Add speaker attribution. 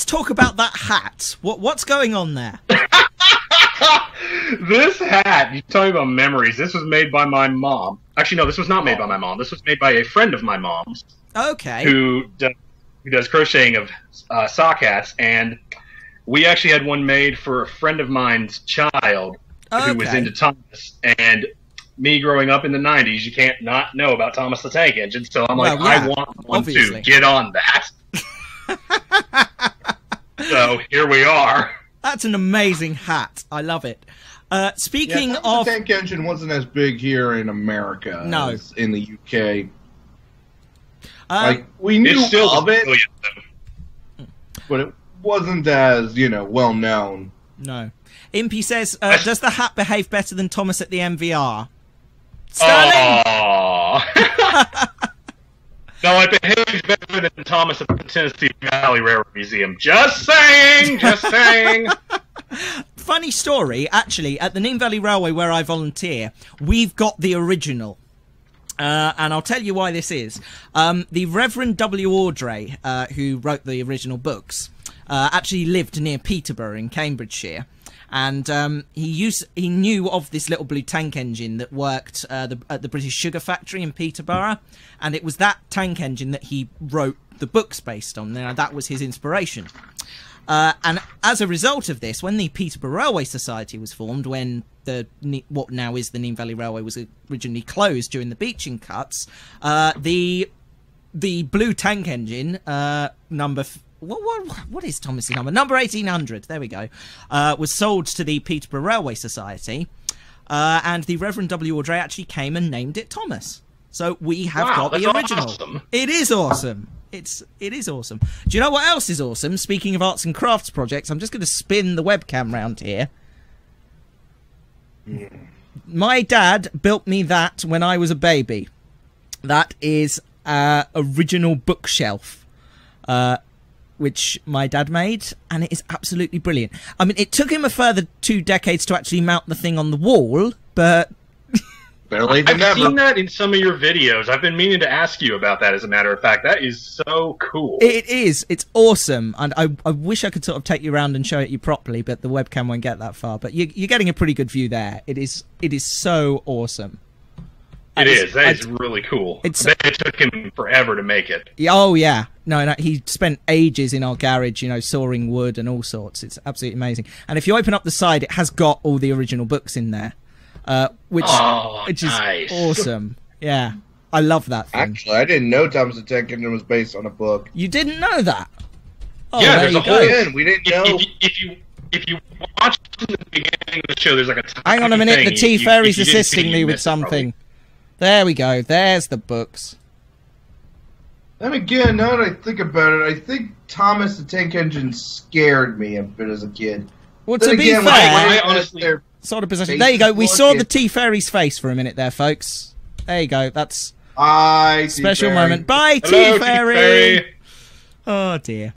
Speaker 1: let's talk about that hat. What what's going on there?
Speaker 2: this hat, you talking about memories. This was made by my mom. Actually, no, this was not made by my mom. This was made by a friend of my mom's
Speaker 1: Okay.
Speaker 2: who does, who does crocheting of uh, sock hats, and we actually had one made for a friend of mine's child who was into Thomas. And me growing up in the '90s, you can't not know about Thomas the Tank Engine. So I'm like,
Speaker 1: Well, yeah,
Speaker 2: I want one
Speaker 1: obviously.
Speaker 2: to get on that. So here we are.
Speaker 1: That's an amazing hat. I love it. Uh, speaking
Speaker 3: yeah,
Speaker 1: of
Speaker 3: the Tank Engine wasn't as big here in America
Speaker 1: No.
Speaker 3: as in the UK.
Speaker 1: uh,
Speaker 3: like we knew
Speaker 2: It's still
Speaker 3: of it, but it wasn't as you know well known.
Speaker 1: no. Impy says, uh, "Does the hat behave better than Thomas at the
Speaker 2: NVR?"
Speaker 1: Sterling.
Speaker 2: No, it behaves better than Thomas at the Tennessee Valley Railroad Museum. Just saying, just saying.
Speaker 1: Funny story, actually, at the Nene Valley Railway where I volunteer, we've got the original. Uh, and I'll tell you why this is. Um, the Reverend W. Awdry, uh, who wrote the original books, uh, actually lived near Peterborough in Cambridgeshire. And um, he used he knew of this little blue tank engine that worked uh, the, at the British Sugar Factory in Peterborough, and it was that tank engine that he wrote the books based on. Now that was his inspiration. Uh, and as a result of this, when the Peterborough Railway Society was formed, when the what now is the Nene Valley Railway was originally closed during the Beeching cuts, uh, the the blue tank engine uh, number. F- what, what what is Thomas's number? Number eighteen hundred. There we go. Uh, was sold to the Peterborough Railway Society, uh, and the Reverend W. Awdry actually came and named it Thomas. So we have
Speaker 2: Wow,
Speaker 1: got the original.
Speaker 2: awesome.
Speaker 1: It is awesome. It's it is awesome. Do you know what else is awesome? Speaking of arts and crafts projects, I'm just going to spin the webcam round here. Yeah. My dad built me that when I was a baby. That is uh, original bookshelf, uh, which my dad made, and it is absolutely brilliant. I mean, it took him a further two decades to actually mount the thing on the wall, but
Speaker 3: Better late than
Speaker 2: I've
Speaker 3: never.
Speaker 2: seen that in some of your videos. I've been meaning to ask you about that. As a matter of fact, that is so cool.
Speaker 1: It is. It's awesome, and I, I wish I could sort of take you around and show it you properly, but the webcam won't get that far. But you, you're getting a pretty good view there. It is. It is so awesome.
Speaker 2: It
Speaker 1: I
Speaker 2: is.
Speaker 1: just-
Speaker 2: That
Speaker 1: I-
Speaker 2: is really cool.
Speaker 1: It's-
Speaker 2: I bet it took him forever to make it.
Speaker 1: Oh yeah, no, no, he spent ages in our garage, you know, sawing wood and all sorts. It's absolutely amazing. And if you open up the side, it has got all the original books in there, uh, which
Speaker 2: Oh,
Speaker 1: which is
Speaker 2: nice.
Speaker 1: awesome. Yeah, I love that thing.
Speaker 3: Actually, I didn't know Thomas the Tank Engine was based on a book.
Speaker 1: You didn't know that? Oh,
Speaker 2: Yeah,
Speaker 1: there
Speaker 2: there's
Speaker 1: you
Speaker 2: a
Speaker 1: go.
Speaker 2: whole-
Speaker 3: Again, we didn't
Speaker 2: If,
Speaker 3: know.
Speaker 2: if, you- if you if you watch from the beginning of the show, there's like a
Speaker 1: Hang on a minute,
Speaker 2: thing.
Speaker 1: the
Speaker 2: You-
Speaker 1: T
Speaker 2: you-
Speaker 1: Fairy's
Speaker 2: if you didn't see
Speaker 1: assisting me with
Speaker 2: missed it, probably.
Speaker 1: something. There we go. There's the books.
Speaker 3: And again, now that I think about it, I think Thomas the Tank Engine scared me a bit as a kid.
Speaker 1: Well,
Speaker 3: Then
Speaker 1: to be
Speaker 3: again, when
Speaker 1: fair,
Speaker 3: I
Speaker 2: I honestly-
Speaker 3: their-
Speaker 1: sort of possession. There you go. We saw the
Speaker 3: is-
Speaker 1: T Fairy's face for a minute there, folks. There you go. That's
Speaker 3: I
Speaker 1: special
Speaker 3: T-Fairy.
Speaker 1: moment. Bye,
Speaker 2: Hello,
Speaker 1: T
Speaker 2: T
Speaker 1: Fairy.
Speaker 2: Fairy.
Speaker 1: Oh dear.